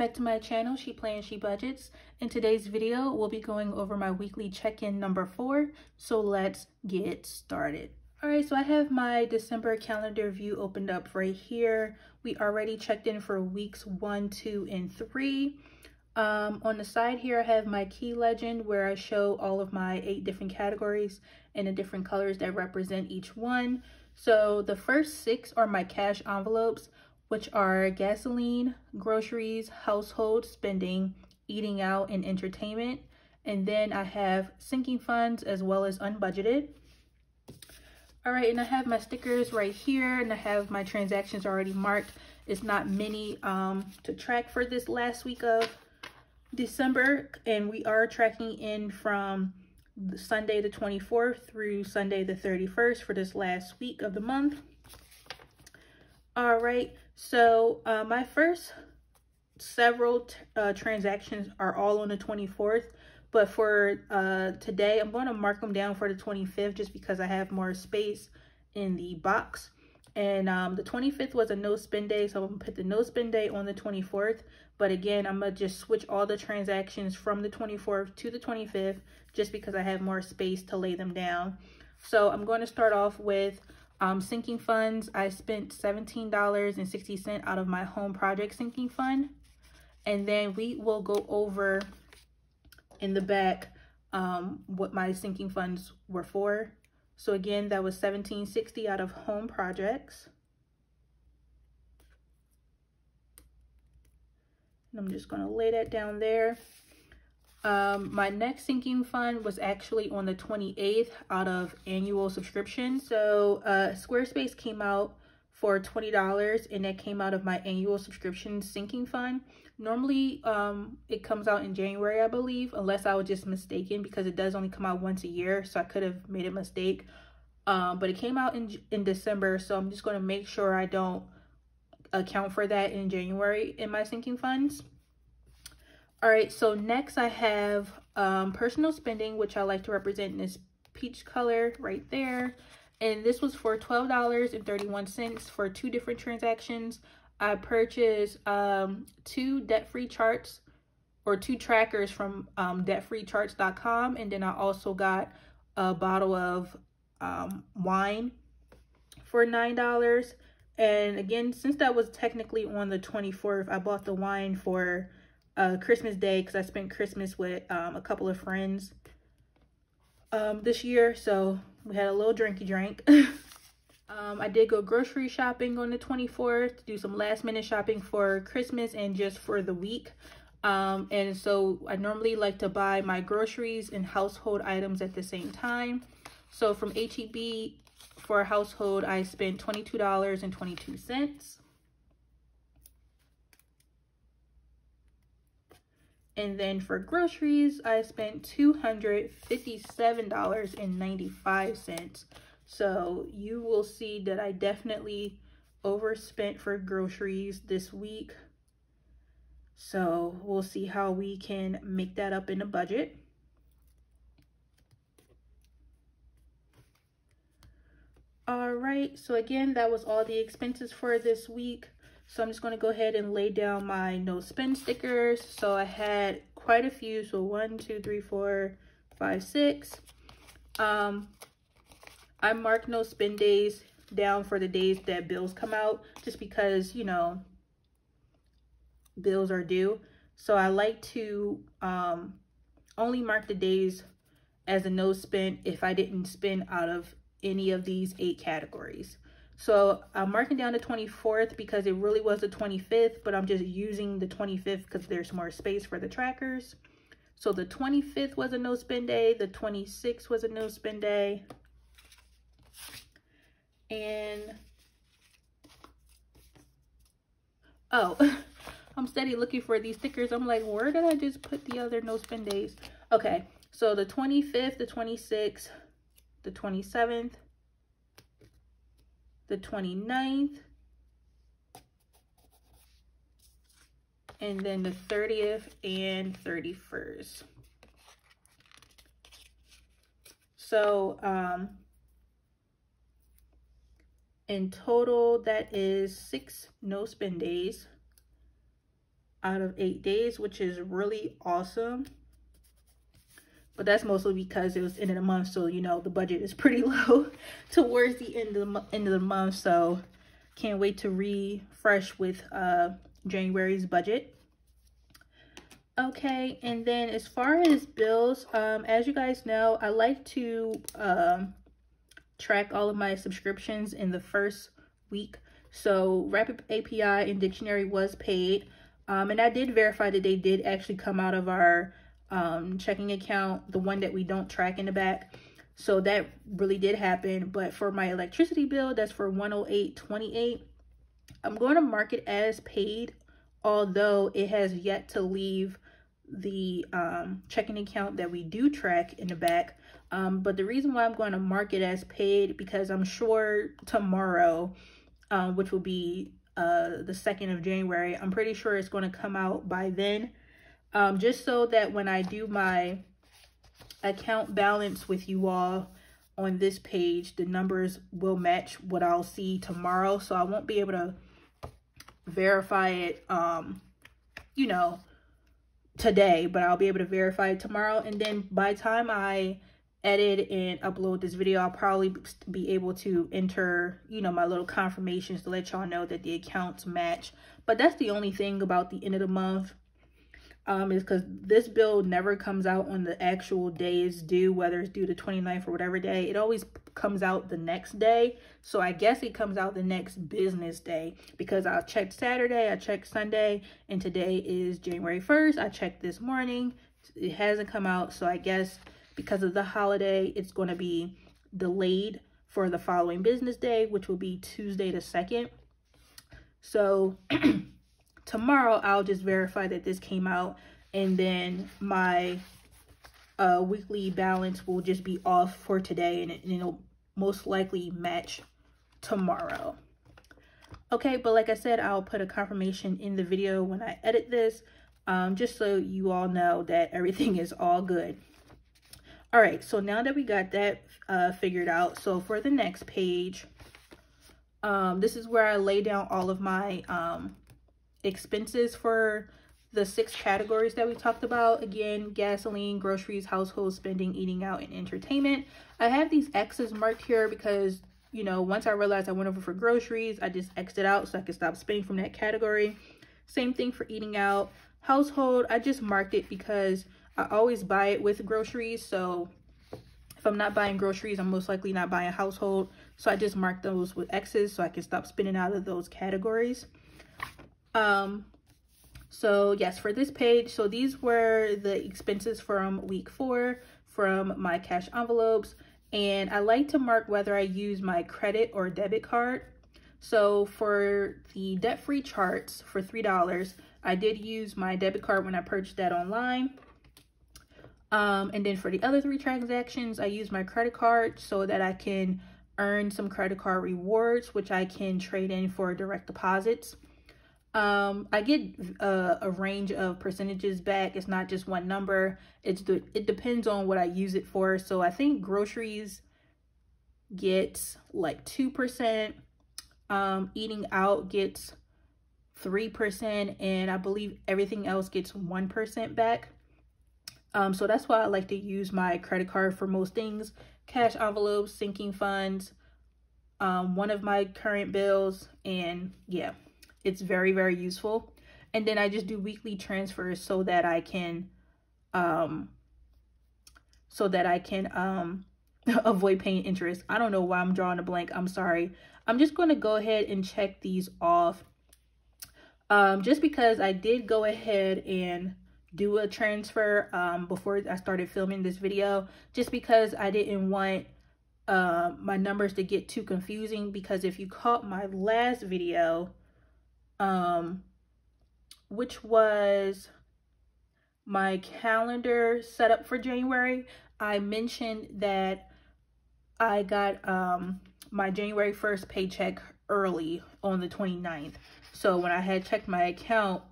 back to my channel, She Plans, She Budgets. In today's video, we'll be going over my weekly check-in number four, so let's get started. All right, so I have my December calendar view opened up right here. We already checked in for weeks one, two, and three. Um, on the side here, I have my key legend where I show all of my eight different categories and the different colors that represent each one. So the first six are my cash envelopes which are gasoline, groceries, household spending, eating out, and entertainment. And then I have sinking funds as well as unbudgeted. All right, and I have my stickers right here and I have my transactions already marked. It's not many um, to track for this last week of December. And we are tracking in from Sunday the 24th through Sunday the 31st for this last week of the month. All right, so uh, my first several uh, transactions are all on the 24th, but for uh, today, I'm going to mark them down for the 25th just because I have more space in the box. And um, the 25th was a no spend day, so I'm going to put the no spend day on the 24th. But again, I'm going to just switch all the transactions from the 24th to the 25th just because I have more space to lay them down. So I'm going to start off with um, sinking funds, I spent $17.60 out of my home project sinking fund. And then we will go over in the back um, what my sinking funds were for. So again, that was $17.60 out of home projects. And I'm just going to lay that down there. Um, my next sinking fund was actually on the 28th out of annual subscription. So uh, Squarespace came out for $20 and that came out of my annual subscription sinking fund. Normally, um, it comes out in January, I believe, unless I was just mistaken because it does only come out once a year. So I could have made a mistake. Um, but it came out in, in December. So I'm just going to make sure I don't account for that in January in my sinking funds. All right, so next I have um, personal spending, which I like to represent in this peach color right there. And this was for $12.31 for two different transactions. I purchased um, two debt-free charts or two trackers from um, debtfreecharts.com. And then I also got a bottle of um, wine for $9. And again, since that was technically on the 24th, I bought the wine for uh, Christmas Day because I spent Christmas with um, a couple of friends um, this year. So we had a little drinky drink. um, I did go grocery shopping on the 24th to do some last minute shopping for Christmas and just for the week. Um, and so I normally like to buy my groceries and household items at the same time. So from HEB for household, I spent $22.22. And then for groceries, I spent $257.95. So you will see that I definitely overspent for groceries this week. So we'll see how we can make that up in a budget. All right, so again, that was all the expenses for this week. So I'm just going to go ahead and lay down my no spend stickers. So I had quite a few. So one, two, three, four, five, six. Um, I mark no spend days down for the days that bills come out just because, you know, bills are due. So I like to um, only mark the days as a no spend if I didn't spend out of any of these eight categories. So I'm marking down the 24th because it really was the 25th, but I'm just using the 25th because there's more space for the trackers. So the 25th was a no spend day. The 26th was a no spend day. And, oh, I'm steady looking for these stickers. I'm like, where did I just put the other no spend days? Okay, so the 25th, the 26th, the 27th, the 29th, and then the 30th and 31st. So, um, in total, that is six no spend days. out of eight days, which is really awesome. But that's mostly because it was end of the month, so you know the budget is pretty low towards the end of the end of the month. So can't wait to refresh with uh January's budget. Okay, and then as far as bills, um, as you guys know, I like to um, track all of my subscriptions in the first week. So Rapid API and Dictionary was paid. Um, and I did verify that they did actually come out of our um, checking account, the one that we don't track in the back. So that really did happen. But for my electricity bill, that's for 108.28. I'm going to mark it as paid, although it has yet to leave the um, checking account that we do track in the back. Um, but the reason why I'm going to mark it as paid because I'm sure tomorrow, um, which will be uh, the 2nd of January, I'm pretty sure it's going to come out by then. Um, just so that when I do my account balance with you all on this page, the numbers will match what I'll see tomorrow. So I won't be able to verify it, um, you know, today, but I'll be able to verify it tomorrow. And then by the time I edit and upload this video, I'll probably be able to enter, you know, my little confirmations to let y'all know that the accounts match. But that's the only thing about the end of the month um, is because this bill never comes out on the actual day it's due, whether it's due the 29th or whatever day. It always comes out the next day. So I guess it comes out the next business day because I checked Saturday, I checked Sunday, and today is January 1st. I checked this morning. It hasn't come out. So I guess because of the holiday, it's going to be delayed for the following business day, which will be Tuesday the 2nd. So tomorrow I'll just verify that this came out and then my uh, weekly balance will just be off for today and, it, and it'll most likely match tomorrow. Okay, but like I said, I'll put a confirmation in the video when I edit this, um, just so you all know that everything is all good. All right, so now that we got that uh, figured out, so for the next page, um, this is where I lay down all of my um, expenses for the six categories that we talked about. Again, gasoline, groceries, household spending, eating out, and entertainment. I have these X's marked here because, you know, once I realized I went over for groceries, I just X'd it out so I could stop spending from that category. Same thing for eating out. Household, I just marked it because I always buy it with groceries. So if I'm not buying groceries, I'm most likely not buying household. So I just mark those with X's so I can stop spending out of those categories. Um, so yes, for this page, so these were the expenses from week four from my cash envelopes. And I like to mark whether I use my credit or debit card. So for the debt-free charts for $3, I did use my debit card when I purchased that online. Um, and then for the other three transactions, I use my credit card so that I can earn some credit card rewards, which I can trade in for direct deposits. Um, I get a, a range of percentages back. It's not just one number. It's the it depends on what I use it for. So I think groceries gets like 2%. Um, eating out gets 3% and I believe everything else gets 1% back. Um, so that's why I like to use my credit card for most things. Cash envelopes, sinking funds, um, one of my current bills, and yeah. It's very, very useful. And then I just do weekly transfers so that I can, um, so that I can, um, avoid paying interest. I don't know why I'm drawing a blank. I'm sorry. I'm just going to go ahead and check these off. Um, just because I did go ahead and do a transfer um, before I started filming this video, just because I didn't want uh, my numbers to get too confusing because if you caught my last video, um, which was my calendar set up for January, I mentioned that I got um, my January 1st paycheck early on the 29th. So when I had checked my account,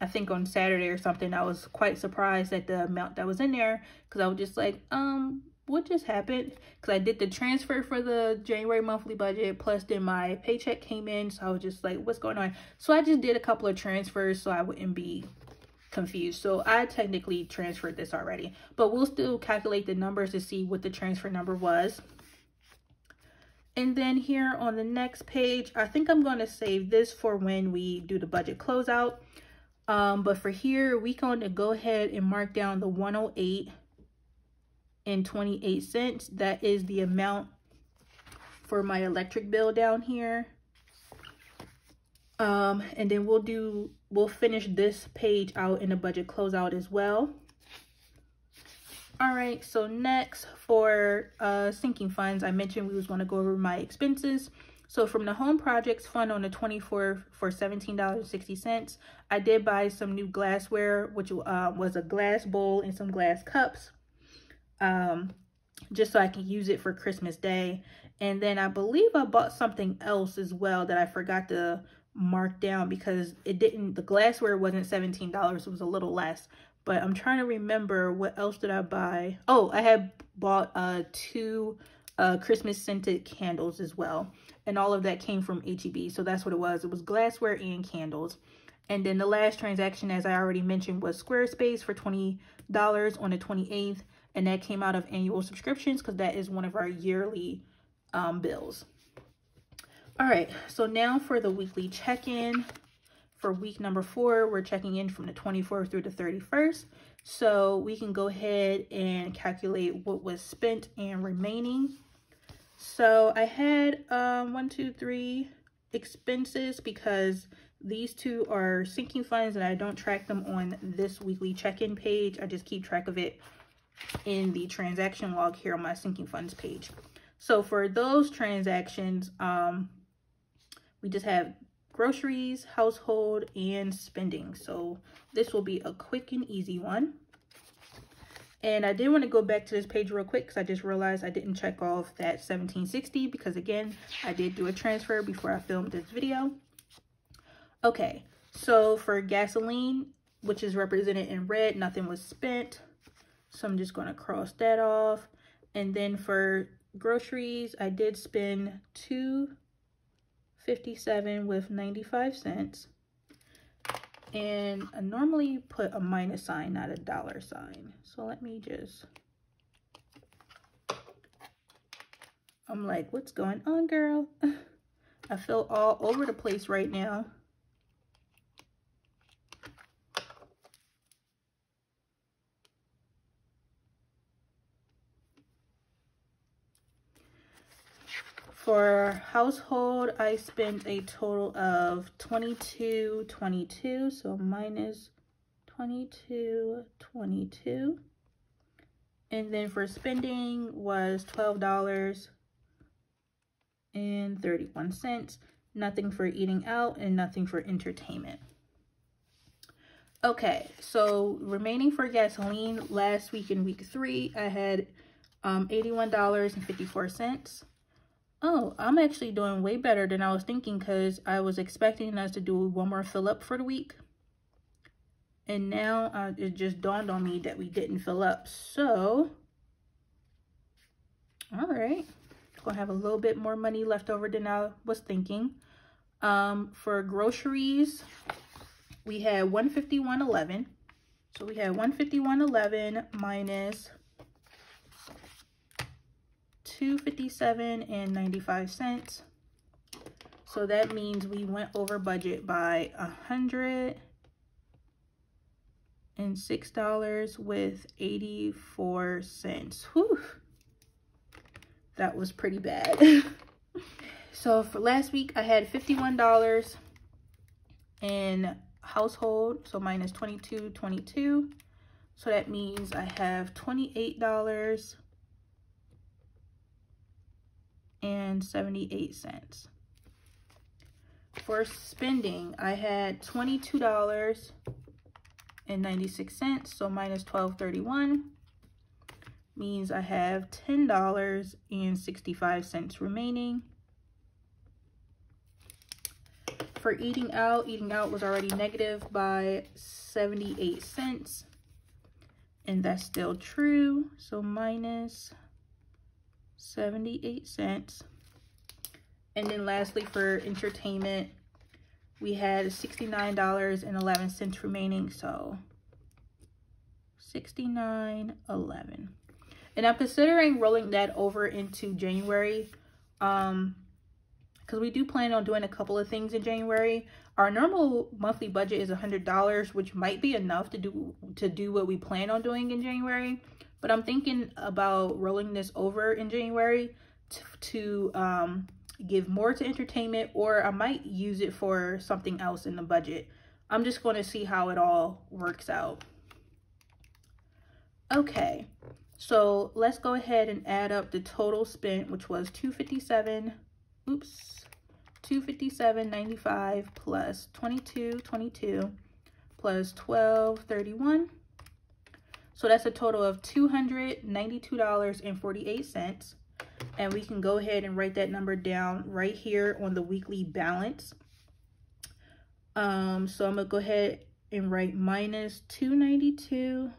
I think on Saturday or something, I was quite surprised at the amount that was in there because I was just like, um, what just happened? Because i did the transfer for the january monthly budget plus then my paycheck came in so i was just like what's going on? So i just did a couple of transfers so i wouldn't be confused. So i technically transferred this already but we'll still calculate the numbers to see what the transfer number was. And then here on the next page i think i'm going to save this for when we do the budget closeout. Um, but for here, we're going to go ahead and mark down the 108 and 28 cents. That is the amount for my electric bill down here. Um, and then we'll do, we'll finish this page out in the budget closeout as well. All right, so next for uh, sinking funds, I mentioned we was going to go over my expenses. So from the home projects fund on the 24 for $17.60, I did buy some new glassware, which uh, was a glass bowl and some glass cups, um, just so I can use it for Christmas Day. And then I believe I bought something else as well that I forgot to mark down because it didn't, the glassware wasn't $17, it was a little less. But I'm trying to remember what else did I buy. Oh, I had bought uh, two uh, Christmas scented candles as well and all of that came from HEB. So that's what it was. It was glassware and candles. And then the last transaction, as I already mentioned, was Squarespace for $20 on the 28th. And that came out of annual subscriptions because that is one of our yearly um, bills. All right, so now for the weekly check-in. For week number four, we're checking in from the 24th through the 31st. So we can go ahead and calculate what was spent and remaining. So I had um, one, two, three expenses because these two are sinking funds and I don't track them on this weekly check-in page. I just keep track of it in the transaction log here on my sinking funds page. So for those transactions, um, we just have groceries, household, and spending. So this will be a quick and easy one. And I did want to go back to this page real quick because I just realized I didn't check off that 1760 because again, I did do a transfer before I filmed this video. Okay, so for gasoline, which is represented in red, nothing was spent. So I'm just going to cross that off. And then for groceries, I did spend 257 with 95 cents. And I normally put a minus sign, not a dollar sign. So let me just... I'm like, what's going on, girl? I feel all over the place right now. For household, I spent a total of 22, 22, so minus 22, 22. And then for spending was $12 and 31 cents. Nothing for eating out and nothing for entertainment. Okay, so remaining for gasoline, last week in week three, I had um, $81.54. Oh, I'm actually doing way better than I was thinking because I was expecting us to do one more fill up for the week. And now uh, it just dawned on me that we didn't fill up. So, all right. Gonna have a little bit more money left over than I was thinking. Um, for groceries, we had 151.11. So we had 151.11 minus 257 and 95 cents. So that means we went over budget by a hundred and six dollars with 84 cents. Whew. That was pretty bad. so for last week I had $51 in household, so minus 22, 22. So that means I have $28 and 78 cents. For spending, I had $22 and 96 cents, so minus 12.31 means I have $10 and 65 cents remaining. For eating out, eating out was already negative by 78 cents. And that's still true. So minus 78 cents. And then lastly for entertainment, we had $69.11 remaining. So 69.11. And I'm considering rolling that over into January. Um, because we do plan on doing a couple of things in January. Our normal monthly budget is $100, which might be enough to do to do what we plan on doing in January. But I'm thinking about rolling this over in January to, to um, give more to entertainment or I might use it for something else in the budget. I'm just going to see how it all works out. Okay, so let's go ahead and add up the total spent, which was 257, oops, 257.95 plus 22.22 plus 12.31. So that's a total of $292.48. And we can go ahead and write that number down right here on the weekly balance. Um, so I'm gonna go ahead and write minus 292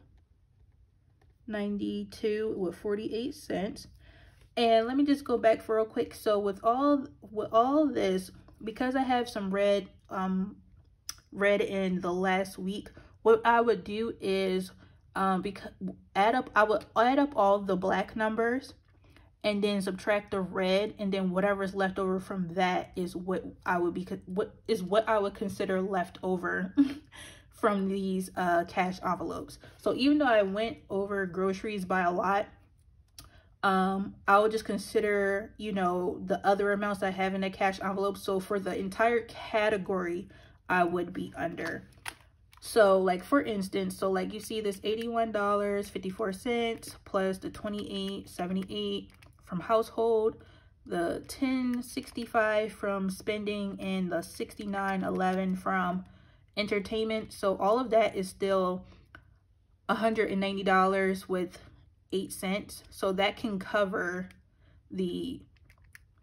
92 with 48 cents. And let me just go back for real quick. So with all with all this, because I have some red um red in the last week, what I would do is um because add up I would add up all the black numbers and then subtract the red and then whatever's left over from that is what I would be what is what I would consider left over from these uh cash envelopes. So even though I went over groceries by a lot, um I would just consider, you know, the other amounts I have in the cash envelope. So for the entire category, I would be under. So like for instance, so like you see this $81.54 plus the 28.78 from household, the 1065 from spending, and the 6911 from entertainment. So all of that is still $190 with 8 cents. So that can cover the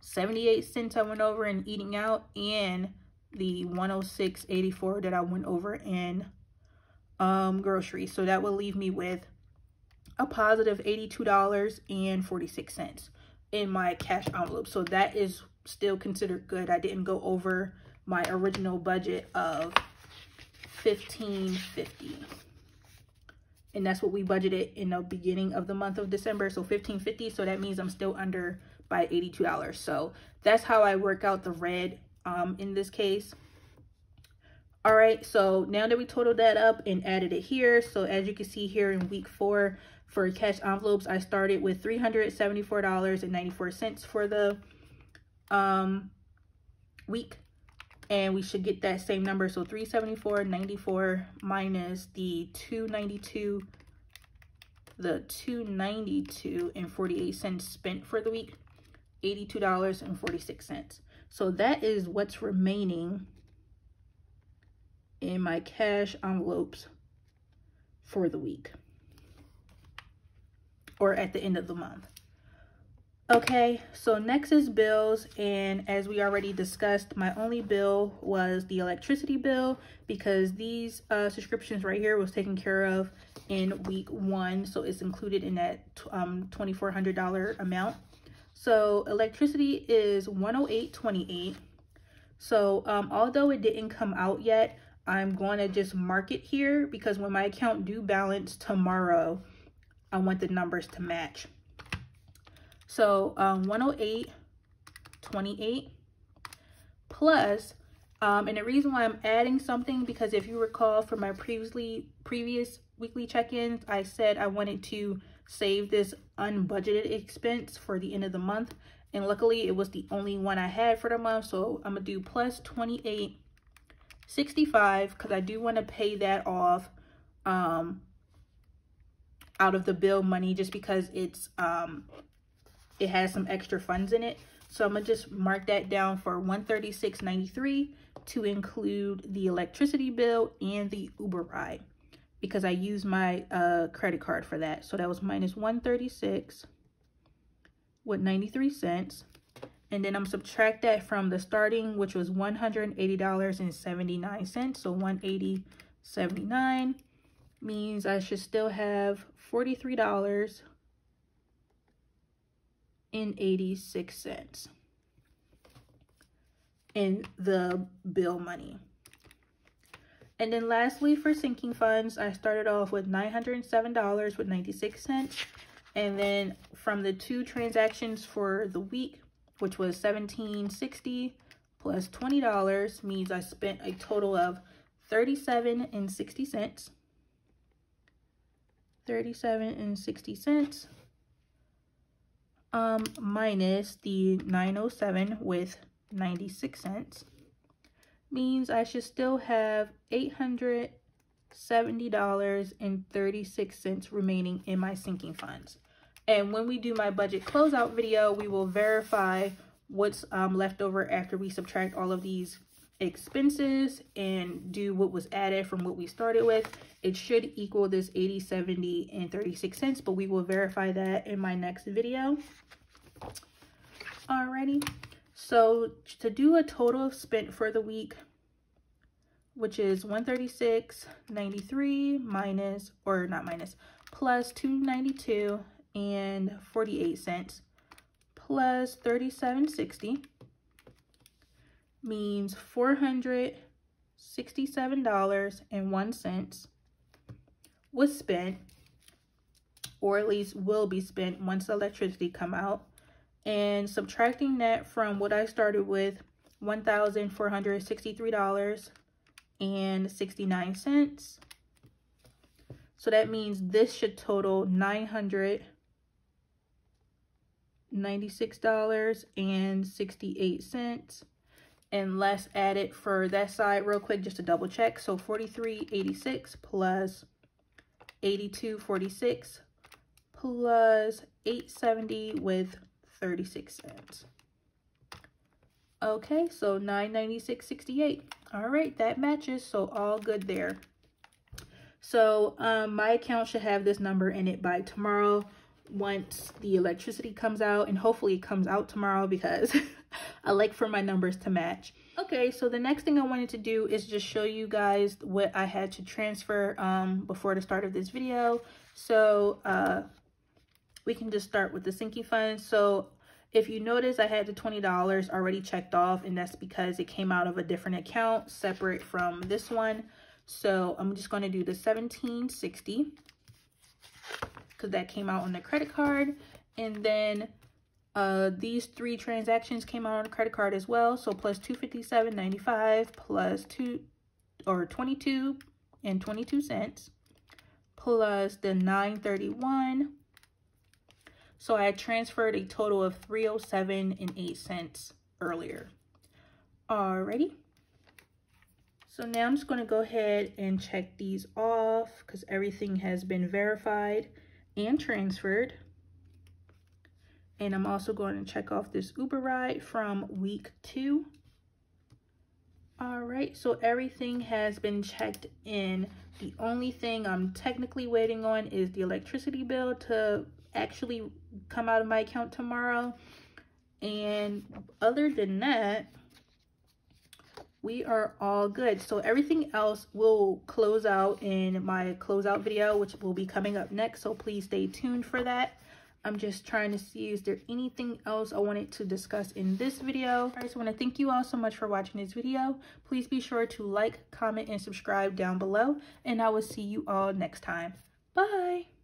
78 cents I went over in eating out and the 106.84 that I went over in um, groceries. So that will leave me with a positive $82.46 in my cash envelope. So that is still considered good. I didn't go over my original budget of 1550 and that's what we budgeted in the beginning of the month of December. So 1550 so that means I'm still under by $82. So that's how I work out the red um, in this case. All right, so now that we totaled that up and added it here, so as you can see here in week four, for cash envelopes, I started with $374.94 for the um, week. And we should get that same number. So 374.94 minus the 292 the 292 and 48 cents spent for the week, $82.46. So that is what's remaining in my cash envelopes for the week or at the end of the month. Okay, so next is bills, and as we already discussed, my only bill was the electricity bill because these uh, subscriptions right here was taken care of in week one, so it's included in that um, $2,400 amount. So electricity is 108.28. So um, although it didn't come out yet, I'm going to just mark it here because when my account do balance tomorrow, I want the numbers to match. So um, 108, 28 plus, um, and the reason why I'm adding something because if you recall from my previously previous weekly check-ins, I said I wanted to save this unbudgeted expense for the end of the month. And luckily it was the only one I had for the month. So I'm gonna do plus 28, 65 because I do want to pay that off um, out of the bill money just because it's um it has some extra funds in it. So I'm gonna just mark that down for 136.93 to include the electricity bill and the Uber ride because I use my uh, credit card for that. So that was minus 136 with 93 cents. And then I'm subtract that from the starting, which was $180.79. So 180.79 means I should still have $43 and 86 cents in the bill money. And then lastly, for sinking funds, I started off with $907 with 96 cents. And then from the two transactions for the week, which was 1760 plus $20 means I spent a total of 37 and 60 cents. 37 and 60 cents um minus the 907 with 96 cents means I should still have $870.36 remaining in my sinking funds. And when we do my budget closeout video, we will verify what's um, left over after we subtract all of these expenses and do what was added from what we started with. It should equal this 80, 70, and 36 cents, but we will verify that in my next video. Alrighty. So to do a total of spent for the week, which is 136.93 minus, or not minus, plus 292 and 48 cents plus 37.60 means $467.01 was spent or at least will be spent once electricity come out. And subtracting that from what I started with $1,463.69 so that means this should total $996.68. And let's add it for that side real quick just to double check. So 43.86 plus 82.46 plus 870 with 36 cents. Okay, so 996.68. All right, that matches, so all good there. So um, my account should have this number in it by tomorrow once the electricity comes out and hopefully it comes out tomorrow because I like for my numbers to match. Okay, so the next thing I wanted to do is just show you guys what I had to transfer um, before the start of this video. So uh, we can just start with the sinking fund. So if you notice, I had the $20 already checked off and that's because it came out of a different account separate from this one. So I'm just going to do the 1760 because that came out on the credit card. And then uh, these three transactions came out on the credit card as well. So plus 257.95 plus 2 or 22 and 22 cents plus the 931. So I transferred a total of 307 and 8 cents earlier. Alrighty. So now I'm just going to go ahead and check these off because everything has been verified and transferred. And I'm also going to check off this Uber ride from week two. All right, so everything has been checked in. The only thing I'm technically waiting on is the electricity bill to actually come out of my account tomorrow. And other than that, we are all good. So everything else will close out in my closeout video, which will be coming up next. So please stay tuned for that. I'm just trying to see, is there anything else I wanted to discuss in this video? I want to thank you all so much for watching this video. Please be sure to like, comment, and subscribe down below. And I will see you all next time. Bye!